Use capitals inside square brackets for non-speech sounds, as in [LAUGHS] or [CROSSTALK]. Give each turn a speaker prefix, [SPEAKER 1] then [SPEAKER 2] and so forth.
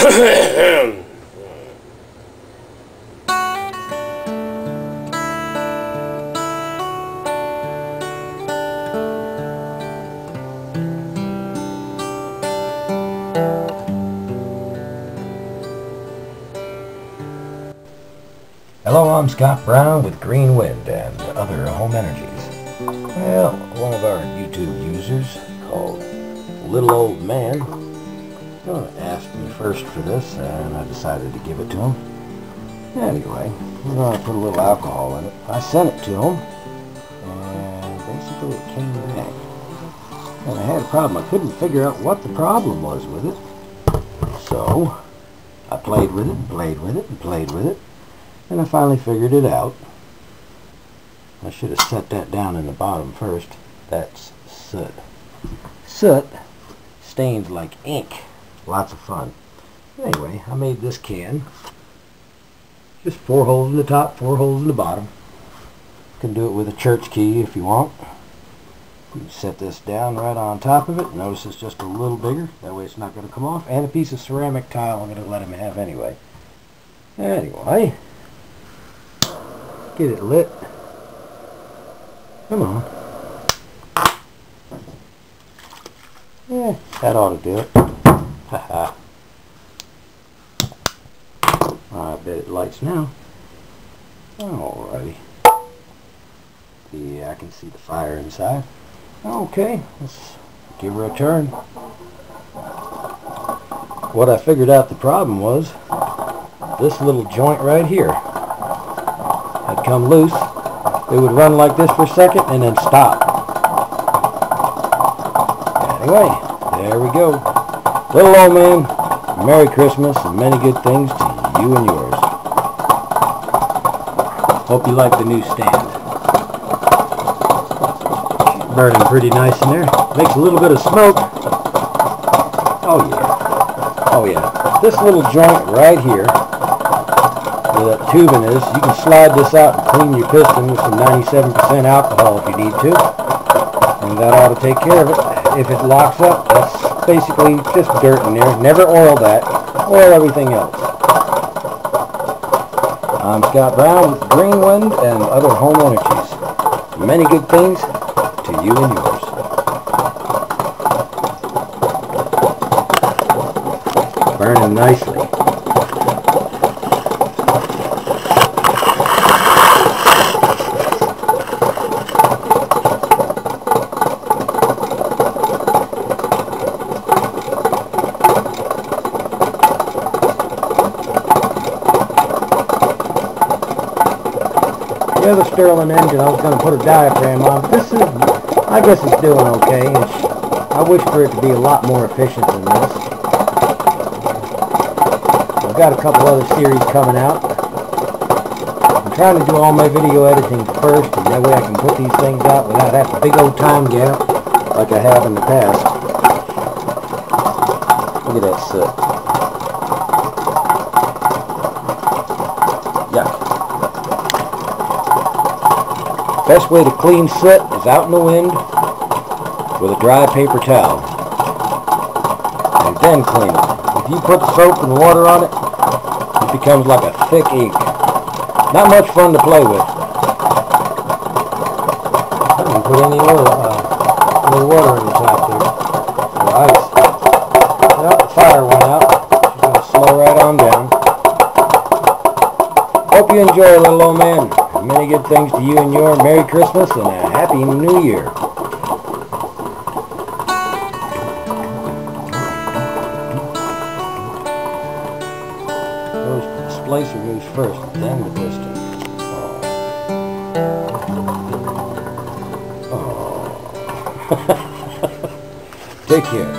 [SPEAKER 1] Hello, I'm Scott Brown with Green Wind and other home energies. Well, one of our YouTube users called Little Old Man uh, asked me first for this and I decided to give it to him. Anyway, we're going to put a little alcohol in it. I sent it to him and basically it came back. And I had a problem. I couldn't figure out what the problem was with it. So, I played with it and played with it and played with it. And I finally figured it out. I should have set that down in the bottom first. That's soot. Soot stains like ink. Lots of fun. Anyway, I made this can. Just four holes in the top, four holes in the bottom. You can do it with a church key if you want. You set this down right on top of it. Notice it's just a little bigger. That way it's not going to come off. And a piece of ceramic tile I'm going to let him have anyway. Anyway, get it lit. Come on. Yeah, that ought to do it. I bet it lights now. Alrighty. Yeah, I can see the fire inside. Okay, let's give her a turn. What I figured out the problem was this little joint right here had come loose. It would run like this for a second and then stop. Anyway, there we go. Little old man, Merry Christmas and many good things to you and yours. Hope you like the new stand. Burning pretty nice in there. Makes a little bit of smoke. Oh yeah. Oh yeah. This little joint right here where that tubing is, you can slide this out and clean your piston with some 97% alcohol if you need to. And that ought to take care of it. If it locks up, that's basically just dirt in there. Never oil that. Oil everything else. I'm Scott Brown with Green Wind and other home energies. Many good things to you and yours. Burning nicely. The other Stirling engine, I was going to put a diaphragm on. This is, I guess it's doing okay. It's, I wish for it to be a lot more efficient than this. I've got a couple other series coming out. I'm trying to do all my video editing first, and that way I can put these things out without that big old time gap like I have in the past. Look at that soot. Best way to clean soot is out in the wind with a dry paper towel. And then clean it. If you put soap and water on it, it becomes like a thick ink. Not much fun to play with. I didn't put any oil, uh, water in the top there. Or ice. Well, the fire went out. She's going to slow right on down. Hope you enjoy, a little old good things to you and your Merry Christmas and a Happy New Year. Splicer goes first, then the piston. Oh. oh. [LAUGHS] Take care.